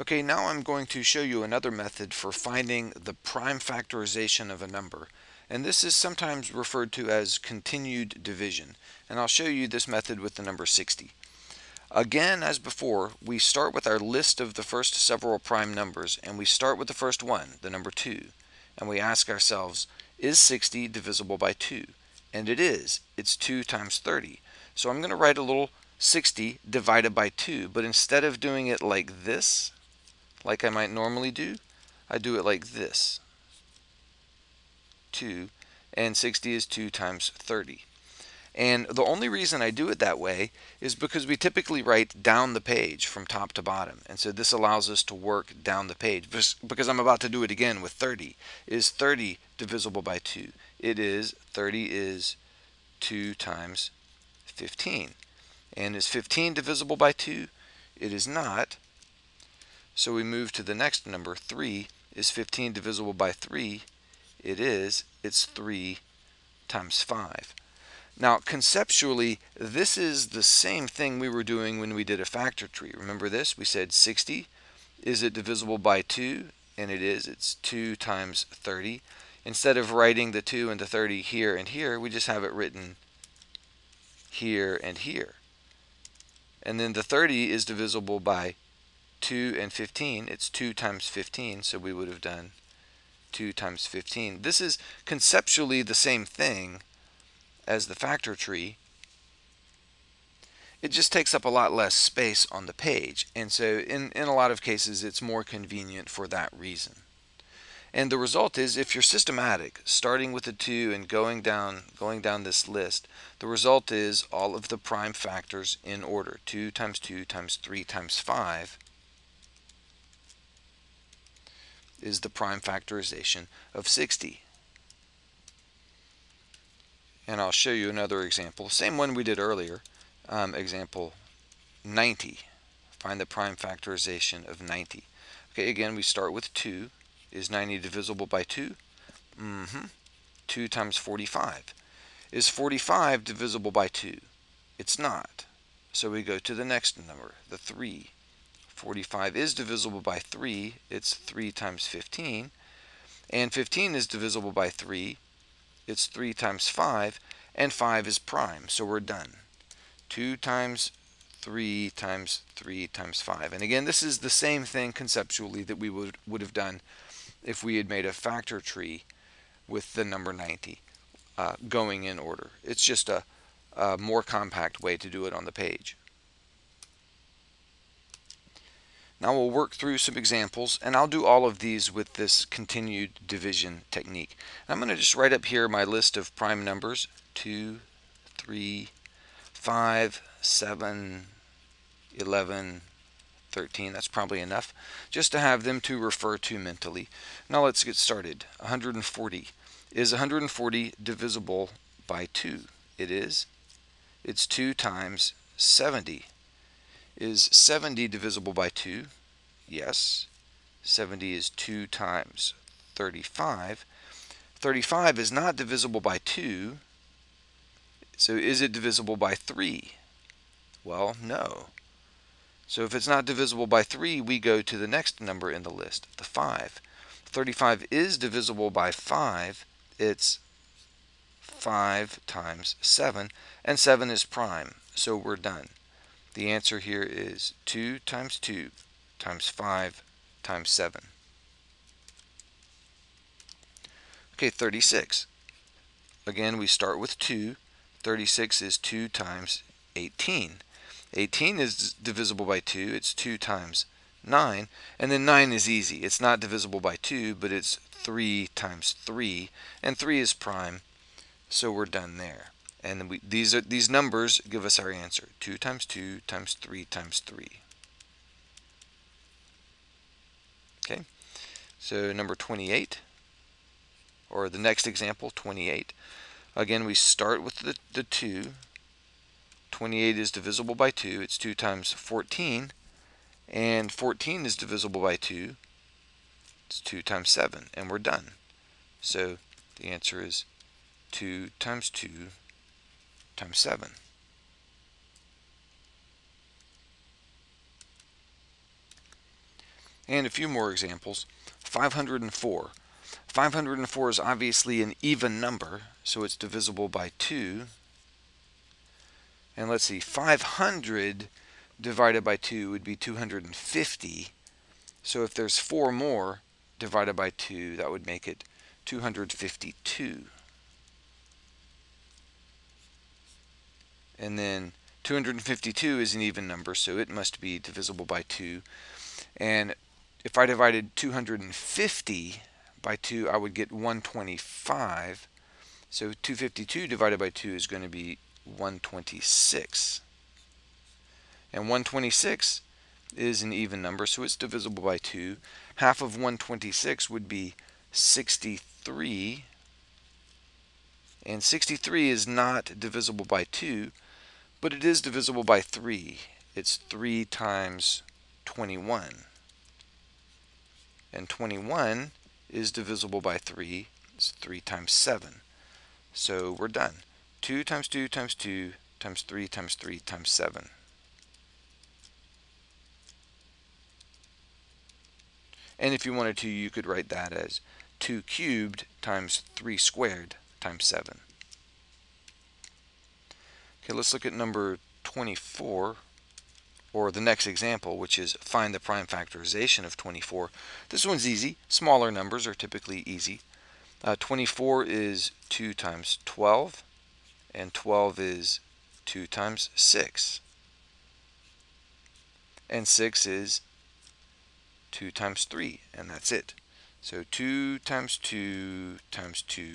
Okay, now I'm going to show you another method for finding the prime factorization of a number. And this is sometimes referred to as continued division. And I'll show you this method with the number 60. Again, as before, we start with our list of the first several prime numbers, and we start with the first one, the number 2. And we ask ourselves, is 60 divisible by 2? And it is. It's 2 times 30. So I'm going to write a little 60 divided by 2, but instead of doing it like this, like I might normally do, I do it like this. 2, and 60 is 2 times 30. And the only reason I do it that way is because we typically write down the page from top to bottom. And so this allows us to work down the page. Because I'm about to do it again with 30. Is 30 divisible by 2? It is. 30 is 2 times 15. And is 15 divisible by 2? It is not. So we move to the next number, 3. Is 15 divisible by 3? It is. It's 3 times 5. Now, conceptually, this is the same thing we were doing when we did a factor tree. Remember this? We said 60. Is it divisible by 2? And it is. It's 2 times 30. Instead of writing the 2 and the 30 here and here, we just have it written here and here. And then the 30 is divisible by 2 and 15, it's 2 times 15, so we would have done 2 times 15. This is conceptually the same thing as the factor tree. It just takes up a lot less space on the page, and so in, in a lot of cases it's more convenient for that reason. And the result is if you're systematic, starting with a 2 and going down going down this list, the result is all of the prime factors in order. 2 times 2 times 3 times 5 is the prime factorization of 60. And I'll show you another example, same one we did earlier, um, example 90. Find the prime factorization of 90. Okay, again, we start with 2. Is 90 divisible by 2? Mm-hmm. 2 times 45. Is 45 divisible by 2? It's not. So we go to the next number, the 3. 45 is divisible by 3. It's 3 times 15. And 15 is divisible by 3. It's 3 times 5. And 5 is prime, so we're done. 2 times 3 times 3 times 5. And again, this is the same thing conceptually that we would, would have done if we had made a factor tree with the number 90 uh, going in order. It's just a, a more compact way to do it on the page. Now we'll work through some examples, and I'll do all of these with this continued division technique. I'm going to just write up here my list of prime numbers, 2, 3, 5, 7, 11, 13. That's probably enough, just to have them to refer to mentally. Now let's get started. 140. Is 140 divisible by 2? It is. It's 2 times 70. Is 70 divisible by 2? Yes. 70 is 2 times 35. 35 is not divisible by 2. So is it divisible by 3? Well, no. So if it's not divisible by 3, we go to the next number in the list, the 5. 35 is divisible by 5. It's 5 times 7, and 7 is prime, so we're done. The answer here is 2 times 2 times 5 times 7. Okay, 36. Again, we start with 2. 36 is 2 times 18. 18 is divisible by 2. It's 2 times 9. And then 9 is easy. It's not divisible by 2, but it's 3 times 3. And 3 is prime, so we're done there. And we, these, are, these numbers give us our answer. 2 times 2 times 3 times 3. Okay, so number 28, or the next example, 28. Again, we start with the, the 2. 28 is divisible by 2. It's 2 times 14. And 14 is divisible by 2. It's 2 times 7. And we're done. So the answer is 2 times 2 times 7. And a few more examples. 504. 504 is obviously an even number, so it's divisible by 2. And let's see, 500 divided by 2 would be 250. So if there's 4 more divided by 2, that would make it 252. And then 252 is an even number, so it must be divisible by 2. And if I divided 250 by 2, I would get 125. So 252 divided by 2 is going to be 126. And 126 is an even number, so it's divisible by 2. Half of 126 would be 63. And 63 is not divisible by 2, but it is divisible by 3. It's 3 times 21. And 21 is divisible by 3. It's 3 times 7. So we're done. 2 times 2 times 2 times 3 times 3 times 7. And if you wanted to, you could write that as 2 cubed times 3 squared times 7. Okay, let's look at number 24, or the next example, which is find the prime factorization of 24. This one's easy. Smaller numbers are typically easy. Uh, 24 is 2 times 12, and 12 is 2 times 6. And 6 is 2 times 3, and that's it. So 2 times 2 times 2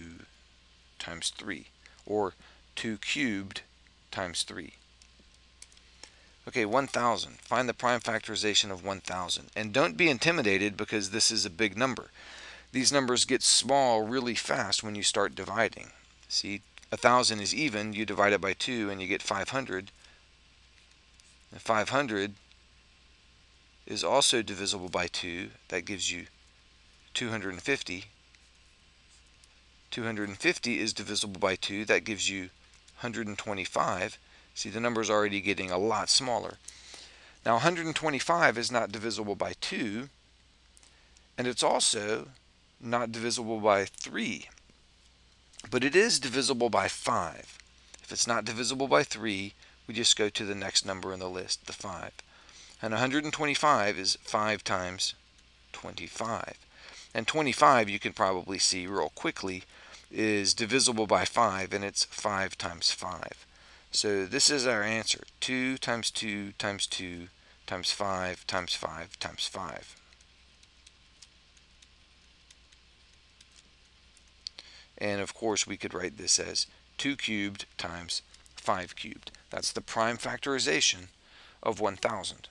times 3, or 2 cubed times 3. Okay, 1,000. Find the prime factorization of 1,000. And don't be intimidated because this is a big number. These numbers get small really fast when you start dividing. See, 1,000 is even. You divide it by 2 and you get 500. And 500 is also divisible by 2. That gives you 250. 250 is divisible by 2. That gives you 125. See, the number is already getting a lot smaller. Now, 125 is not divisible by 2, and it's also not divisible by 3, but it is divisible by 5. If it's not divisible by 3, we just go to the next number in the list, the 5. And 125 is 5 times 25. And 25, you can probably see real quickly, is divisible by 5, and it's 5 times 5. So this is our answer. 2 times 2 times 2 times 5 times 5 times 5. And of course, we could write this as 2 cubed times 5 cubed. That's the prime factorization of 1,000.